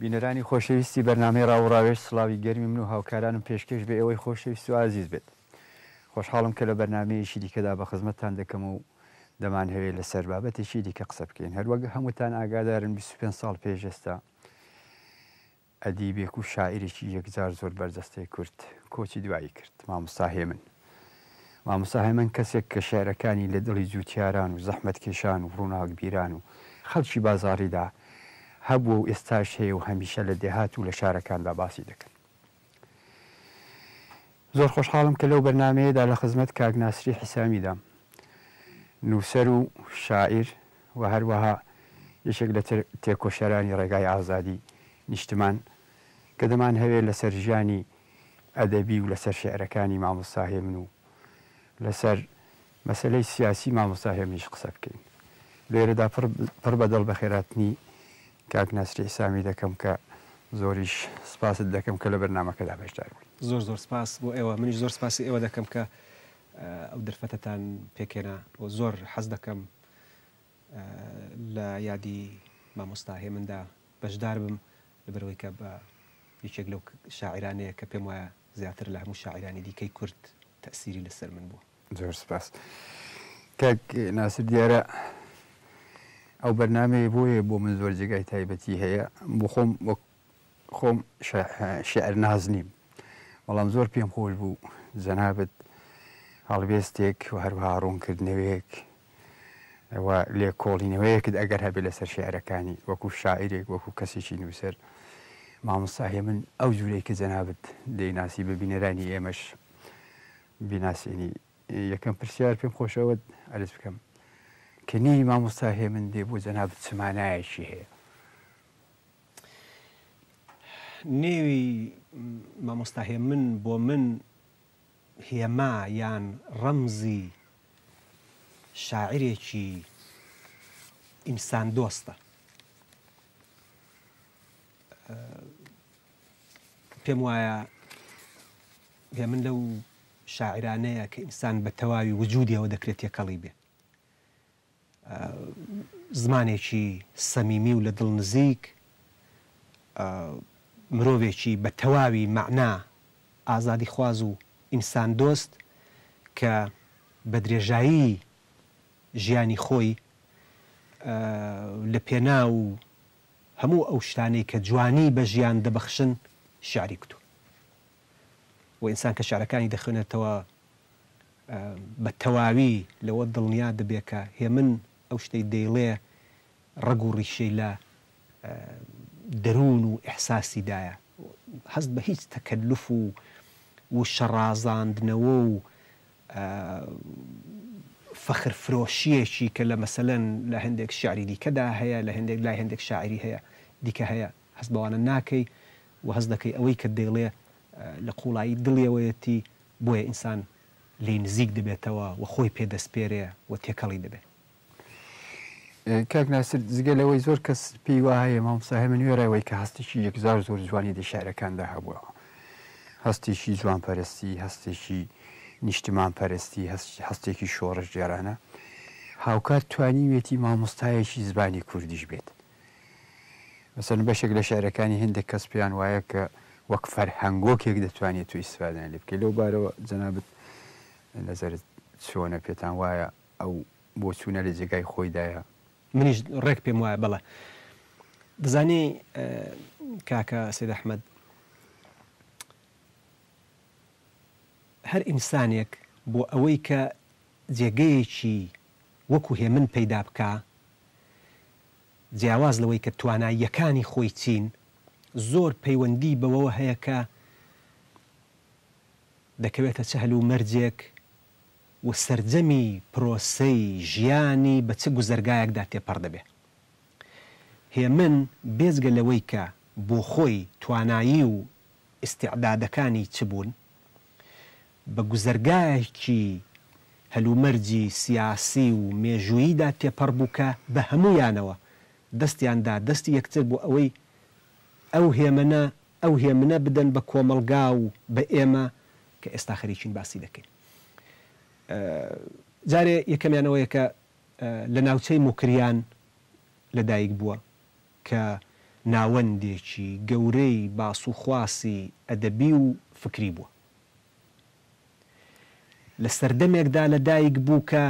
بینەرانی خۆشەویستی بەرنامەی ڕاو و ڕاوێژ سڵاوی گەرمی من و هاوکارانم پێشکێش بە ئێوەی خۆشەویست و ئازیز بێت خۆشحاڵم کە لە بەرنامەیەکی دیکەدا بە خزمەتتان دەکەم و دەمانهەوێ لەسەر بابەتێکی دیکە قسە بکەین هەروەک هەمووتان ئاگادارن بیست و پێنج ساڵ پێش ئێستا ئەدیبێک و شاعیرێکی یەکجار زۆر بەرجەستەی کورد کۆچی دوایی کرد مامۆستا هێمن مامۆستا هێمن کەسێک کە شیعرەکانی لە دڵی جووتیاران و زەحمەتکێشان و ڕووناکبیران و خەڵکی بازاڕیدا هەبووە و ئێستاش هەیە و هەمیشە لە دێهات و لە شارەکاندا باسی دەکەن. زۆر خۆشحاڵم کە لەو بەرنامەیەدا لە خزمەت کاک ناسری حیسامیدام، نووسەر و شاعیر و هەروەها یەکێک لە تێکۆشەرانی ڕێگای ئازادی نیشتمان کە دەمانهەوێ لەسەر ژیانی ئەدەبی و لەسەر شیعرەکانی مامۆستا هێمن و لەسەر مەسەلەی سیاسی مامۆستا هێمنیش قسە بکەین. لێرەدا پڕ پڕ بە دڵ بەخێراتنی کاک ناسری حسامی دەکەم کە زۆریش سپاست دەکەم کە لە بەرنامەکەدا بەشدار بووی. زۆر زۆر سپاس بۆ ئێوە. منیش زۆر سپاسی ئێوە دەکەم کە ئەو دەرفەتەتان پێکهێنا و زۆر حەز دەکەم لە یادی مامۆستا هێمندا بەشدار بم لەبەرئەوەی کە بە یەکێک لەو شاعیرانەیە کە پێم وایە زیاتر لە هەموو شاعیرانی دیکەی کورد تەئسیری لەسەر من بووە. زۆر سپاس کاک ناسر دیارە ئەو بەرنامەیە بۆیە بۆ من زۆر جێگای تایبەتی هەیە بۆ خۆم وەک خۆم شیعر ناز نیم بەڵام زۆر پێم خۆش بوو جەنابت هەڵوێستێک و هەروها ڕوونکردنەوەیەک و لێکۆڵینەوەیەکت ئەگەر هەبێت لەسەر شیعرەکانی، وەکو شاعیرێک، وەکو کەسێکی نووسەر، مامۆستا هێمن، ئەو جورەی کە جەنابت دەیناسی بە بینەرانی ئێمەش بیناسێنی. یەکەم پرسیار پێم خۆشە ئەوەت عەرز بکەم کە نێوی مامۆستا هێمن دێ بۆ جەنابت چ مانایەکی هەیە؟ نێوی مامۆستا هێمن بۆ من، هێما یان ڕەمزی شاعیرێکی ئینساندۆستە. پێم وایە هێمن لەو شاعیرانەیە کە ئینسان بە تەواوی وجودیەوە دەکرێت تێکەڵی بێ. زمانێکی سەمیمی و لە دڵ نزیک، مرۆڤێکی بە تەواوی مەعنا، ئازادیخواز و ئینساندۆست کە بە درێژایی ژیانی خۆی لە پێناو هەموو ئەو شتانەی کە جوانی بە ژیان دەبەخشن شیعری کوتووە. و ئینسان کە شیعرەکانی دەخوێنێتەوە بە تەواوی لەوە دڵنیا دەبێت کە هێمن ئەو شتەی دەیڵێ ڕەگ و ڕیشەی لە دەروون و ئیحساسیدایە و هەست بە هیچ تەکەلوف و وشەڕازاندنەوە و فەخر فرۆشییەکی کە لە مەسەلەن لە هەندێک شیعری دیکەدا هەیە، لە هەندێک لای هەندێک شاعیری هەیە دیکە هەیە، هەست بەوانە ناکەی وەهەست دەکەی ئەوەی کە دەیڵێ لە قوڵایی دڵیەوەیەتی بۆیە ئینسان لێی نزیک دەبێتەوە و خۆی پێ دەسپێرێ و تێکەڵی دەبێ. کاک ناسر جگە لەوەی زۆر کەس پێی واهەیە مامۆستا هێمنوێرە ئەوەی کە هەستێکی یەکجار زۆر جوانی لە شیعرەکاندا هەبووە هەستێکی جوانپەرستی هەستێکی نیشتمان پەرستی هەستێکی شۆڕشگێرانە هاوکات توانیوێتی مامۆستایەکی زبانی کوردیش بێت مەسەلەن بەشێک لە شیعرەکانی هێندێک کەس پێیان وایە کە وەک فەرهەنگۆکێک دەتوانیت تۆ ئیستفادەیان لێ بکەیت، لەو بارەوە جەنابت نەزەرت چۆنە، پێتان وایە ئەو بۆچوونە لە جێگای خۆیدایە؟ منیش ڕێک پێم وایە بەڵێ. دەزانی کاکە سەید ئەحمەد، هەر ئینسانێک بۆ ئەوەی کە جێگەیەکی وەکو هێمن پەیدا بکا جیاواز لەوەی کە تواناییەکانی خۆی چین زۆر پەیوەندی بەوەوە هەیە کە دەکەوێتە چ هەل و مەرجێک و سەرجەمی پرۆسەی ژیانی بە چ گوزەرگایەکدا تێپەڕ دەبێ هێمن بێجگە لەوەی کە بۆخۆی توانایی و ئیستیعدادەکانی چ بوون بە گوزەرگاهێکی هەلومەرجی سیاسی و مێژووییدا تێپەڕ بوو کە بە هەموویانەوە دەستیان دا دەستی یەکتر بۆ ئەوەی ئەو هێمنە ئەو هێمنە بدەن بە کۆمەڵگا و بە ئێمە کە ئێستا خەریکین باسی دەکەین جارێ یەکەمیان ئەوەیە کە لە ناوچەی موکریان لە دایک بووە کە ناوەندێکی گەورەی باسوخواسی ئەدەبی و فکری بووە. لە سەردەمێکدا لە دایک بوو کە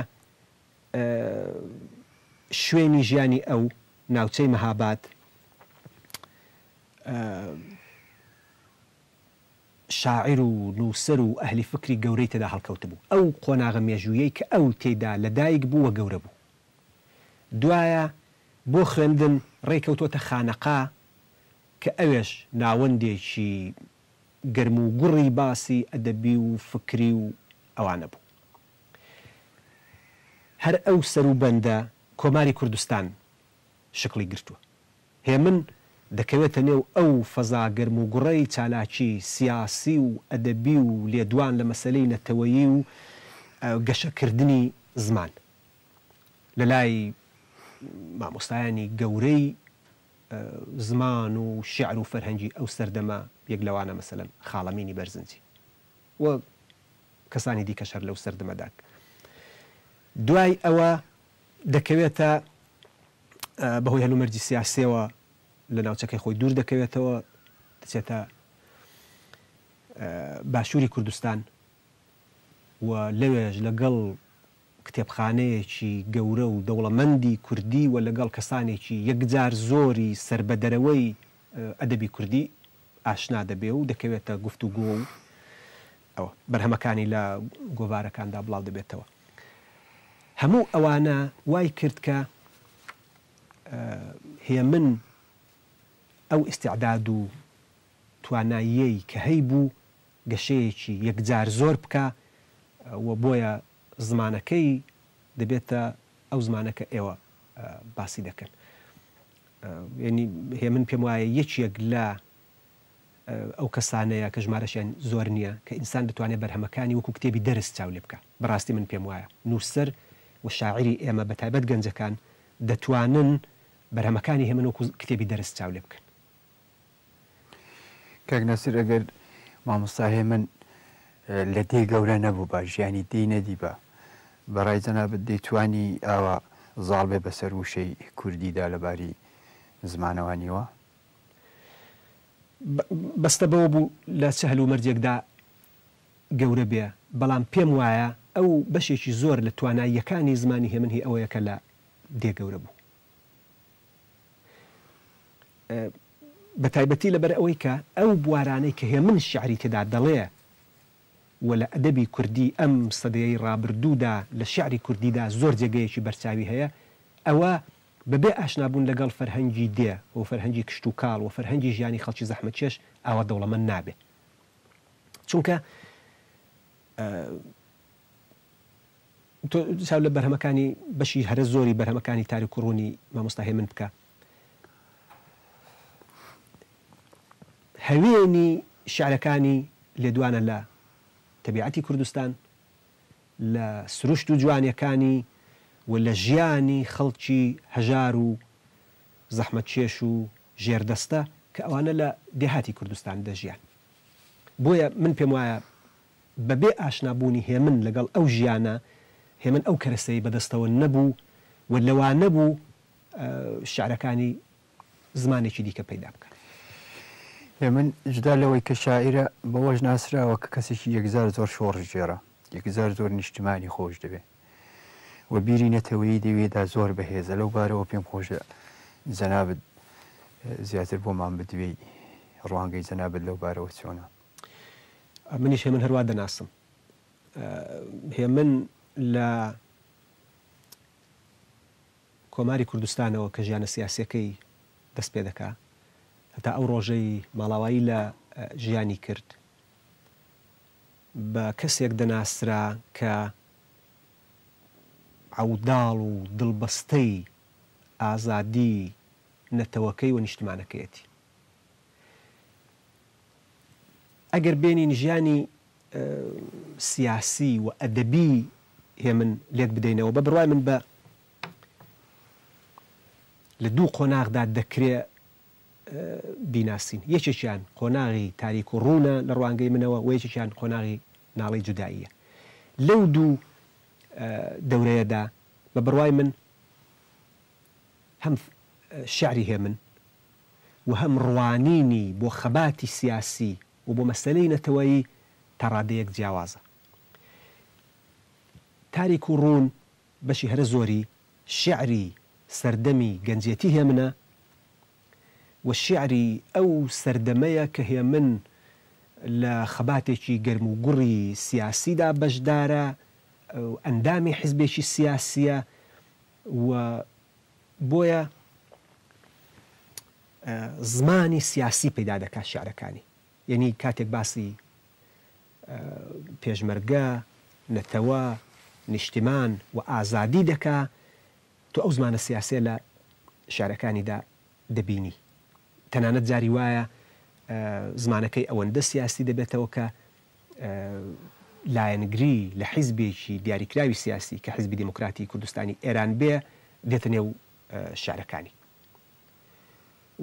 شوێنی ژیانی ئەو، ناوچەی مەهاباد، شاعیر و نووسەر و ئەهلی فکری گەورەی تێدا هەڵکەوتبوو. ئەو قۆناغە مێژوویەی کە ئەو تێیدا لە دایک بوو و گەورە بوو. دوایە بۆ خوێندن ڕێی کەوتۆتە خانەقا کە ئەوێش ناوەندێکی گەرم و گوڕی باسی ئەدەبی و فکری و ئەوانە بوو. هەر ئەو سەروبەندە کۆماری کوردستان شکڵی گرتووە. هێمن دەکەوێتە نێو ئەو فەزا گەرم و گوڕەی چالاکی سیاسی و ئەدەبی و لێدوان لە مەسەلەی نەتەوەیی و گەشەکردنی زمان لە لای مامۆستایانی گەورەی زمان و شیعر و فەرهەنگی ئەو سەردەمە، یەک لەوانە مەسەلەن خاڵەمینی بەرزنجی و کەسانی دیکەش هەر لەو سەردەمەدا ک دوای ئەوە دەکەوێتە بە هۆی هەلومەرجی سیاسیەوە لە ناوچەکەی خۆی دوور دەکەوێتەوە دەچێتە باشووری کوردستان و لەوێش لەگەڵ کتێبخانەیەکی گەورە و دەوڵەمەندی کوردی و لەگەڵ کەسانێکی یەکجار زۆری سەر بە دەرەوەی ئەدەبی کوردی ئاشنا دەبێ و دەکەوێتە گفتوگۆ و ئەوە بەرهەمەکانی لە گۆڤارەکاندا بڵاو دەبێتەوە. هەموو ئەوانە وای کرد کە هێمن ئەو ئیستعداد و تواناییەی کە هەیبوو، گەشەیەکی یەکجار زۆر بکا و بۆیە زمانەکەی دەبێتە ئەو زمانە کە ئێوە باسی دەکەن یانی هێ من پێم وایە یەکیەک لە ئەو کەسانەیە کە ژمارەشیان زۆر نییە کە ئینسان بتوانێت بەرهەمەکانی وەکو کتێبی دەرس چاو لێ بکا بەڕاستی من پێم وایە نووسەر و شاعیری ئێمە بە تایبەت گەنجەکان دەتوانن بەرهەمەکانی هێمن وەکو کتێبی دەرس چاو لێ بکەن. کاک نەسر ئەگەر مامۆستا هێمن لە دێی گەورە نەبووبا ژیانی دێی نەدیبا بەڕای جەنابەت دەیتوانی ئاوا زاڵ بێ بەسەر وشەی کوردیدا لەباری زمانەوانیەوە بەستە بەوە بوو لە چ هەلومەرجێکدا گەورە بێ بەڵام پێم وایە ئەو بەشێکی زۆر لە تواناییەکانی زمانی هێمن هی ئەوەیە کە لە دێ گەورە بوو بە تایبەتی لە بەر ئەوەی کە ئەو بوارانەی کە هێمن شیعری تێدا دەڵێ و لە ئەدەبی کوردی ئەم سەدەیەی ڕابردوو دا لە شیعری کوردی دا زۆر جێگەیەکی بەرچاوی هەیە ئەوە بە بێ ئاشنا بوون لە گەڵ فەرهەنگی دێ و فەرهەنگی کشتوکاڵ و فەرهەنگی ژیانی خەڵکی زەحمەتکێش ئاوا دەوڵەمەند نابێ چونکە تۆ چاو لە بەرهەمەکانی بەشی هەرە زۆری بەرهەمەکانی تاریک و ڕوونی مامۆستا هێمن بکە. هەوێنی شیعرەکانی لێدوانە لە تەبیعەتی کوردستان، لە سروشت و جوانیەکانی و لە ژیانی خەڵکی هەژار و زەحمەتکێش و ژێردەستە کە ئەوانە لە دێهاتی کوردستان دەژیان. بۆیە من پێم وایە بەبێ ئاشنا بوونی هێمن لەگەڵ ئەو ژیانە، هێمن ئەو کەرەستەی بەدەستەوە نەبوو و لەوانە بوو شیعرەکانی زمانێکی دیکە پەیدا بکات. هێمن جودا لەوەی کە شاعیرە، بەوەش ناسراوە کە کەسێکی یەکجار زۆر شۆڕشگێڕە، یەکجار زۆر نیشتیمانی خۆش دەوێ و بیری نەتەوەیی لەوێدا زۆر بەهێزە، لەو بارەوە پێم خۆشە جەنابت زیاتر بۆمان بدوێی، ڕوانگەی جەنابت لەو بارەوە چۆنە؟ منیش هێمن هەروا دەناسم. هێمن لە کۆماری کوردستانەوە کە ژیانە سیاسیەکەی دەست پێ دەکا هەتا ئەو ڕۆژەی ماڵاوایی لە ژیانی کرد بە کەسێک دەناسرا کە عەوداڵ و دڵبەستەی ئازادی نەتەوەکەی و نیشتمانەکەیەتی. ئەگەر بێنین ژیانی سیاسی و ئەدەبی هێمن لێک بدەینەوە بە بڕوای من بە لە دوو قۆناغدا دەکرێ بیناسین یەکێکیان قۆناغی تاریک و ڕوونە لە ڕوانگەی منەوە و یەکێکیان قۆناغی ناڵی جوداییە لەو دوو دەورەیەدا بە بڕوای من هەم شعری هێمن و هەم ڕوانینی بۆ خەباتی سیاسی و بۆ مەسەلەی نەتەوەیی تا ڕادەیەک جیاوازە. تاریک و ڕوون بەشی هەرە زۆری شیعری سەردەمی گەنجێتی هێمنە و شیعری ئەو سەردەمەیە کە هێمن لە خەباتێکی گەرم و گوڕی سیاسیدا بەشدارە و ئەندامی حیزبێکی سیاسییە. و بۆیە زمانی سیاسی پەیدا دەکات شعرەکانی یەنی کاتێک باسی پێشمەرگە نەتەوە نیشتیمان و ئازادی دەکا تو ئەو زمانە سیاسێ لە شارەکانیدا دەبینی تەنانەت جاری وایە زمانەکەی ئەوەندە سیاسی دەبێتەوە کە لایەنگری لە حیزبێکی دیاریکراوی سیاسی کە حیزبی دێموکراتی کوردستانی ئێران بێ دێتە نێو شیعرەکانی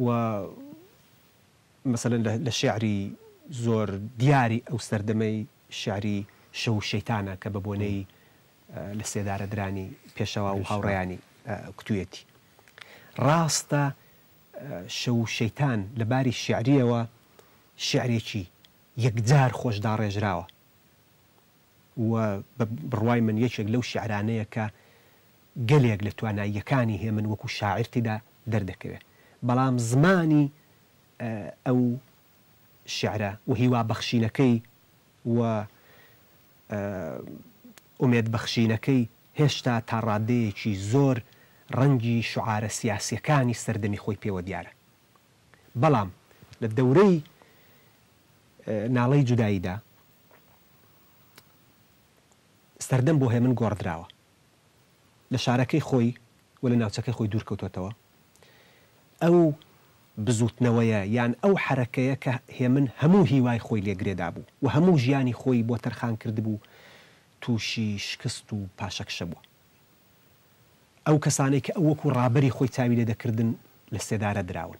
و مەسەلەن لە شیعری زۆر دیاری ئەو سەردەمەی شیعری شەو و شەیتانە کە بە بۆنەی لە سێدارە درانی پێشەوا و هاوڕێیانی کوتوویەتی ڕاستە شەو و شەیتان لە باری شیعریەوە شیعرێکی یەکجار خۆش داڕێژراوە و بە بڕوای من یەکێک لەو شیعرانەیە کە گەلێک لە تواناییەکانی هێمن وەکوو شاعیر تێدا دەردەکەوێ بەڵام زمانی ئەو شیعرە و هیوا بەخشینەکەی و ئومێد بەخشینەکەی هێشتا تا ڕادەیەکی زۆر ڕەنگی شوعارە سیاسییەکانی سەردەمی خۆی پێوە دیارە بەڵام لە دەورەی ناڵەی جوداییدا سەردەم بۆ هێمن گۆڕدراوە، لە شارەکەی خۆی و لە ناوچەکەی خۆی دوور کەوتۆتەوە، ئەو بزووتنەوەیە یان ئەو حەرەکەیە کە هێمن هەموو هیوای خۆی لێ گرێدابوو و هەموو ژیانی خۆی بۆ تەرخان کردبوو تووشی شکست و پاشەکشە بووە. ئەو کەسانەی کە ئەو وەکو ڕابەری خۆی چاوی لێ دەکردن لە سێدارە دراون.